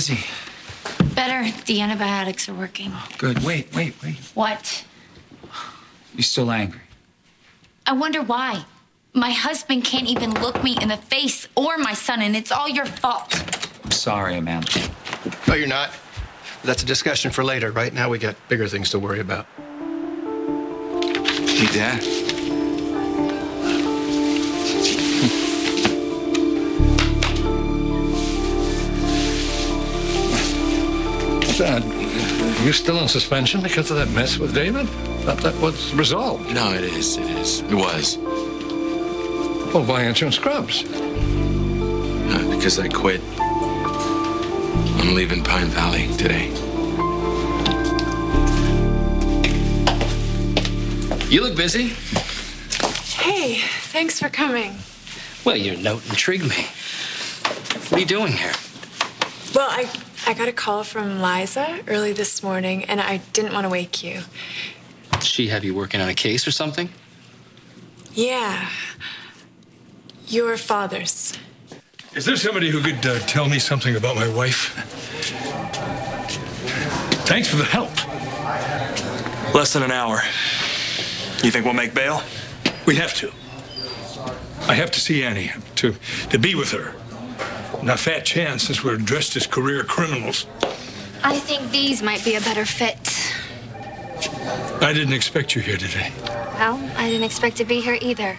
is he? Better. The antibiotics are working. Oh, good. Wait, wait, wait. What? You're still angry? I wonder why. My husband can't even look me in the face or my son, and it's all your fault. I'm sorry, Amanda. No, you're not. That's a discussion for later. Right now, we got bigger things to worry about. Hey, Dad. Dad, you still on suspension because of that mess with David? Thought that was resolved. No, it is. It is. It was. Well, why aren't you in scrubs? Uh, because I quit. I'm leaving Pine Valley today. You look busy. Hey, thanks for coming. Well, your note intrigued me. What are you doing here? Well, I, I got a call from Liza early this morning, and I didn't want to wake you. Did she have you working on a case or something? Yeah. Your father's. Is there somebody who could uh, tell me something about my wife? Thanks for the help. Less than an hour. You think we'll make bail? We have to. I have to see Annie, to, to be with her. Not a fat chance since we're dressed as career criminals. I think these might be a better fit. I didn't expect you here today. Well, I didn't expect to be here either.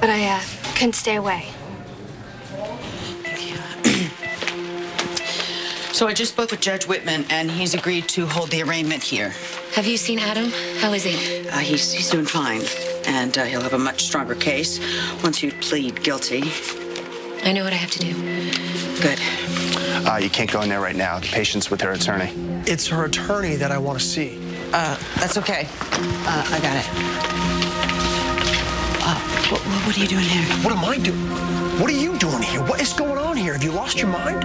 But I uh, couldn't stay away. So I just spoke with Judge Whitman, and he's agreed to hold the arraignment here. Have you seen Adam? How is he? Uh, he's, he's doing fine, and uh, he'll have a much stronger case once you plead guilty. I know what I have to do. Good. Uh, you can't go in there right now. The patient's with her attorney. It's her attorney that I want to see. Uh, that's okay. Uh, I got it. Uh, what, what are you doing here? What am I doing? What are you doing here? What is going on here? Have you lost your mind?